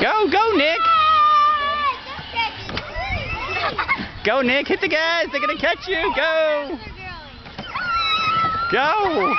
Go, go, Nick. Go, Nick. Hit the guys. They're going to catch you. Go. Go. Go.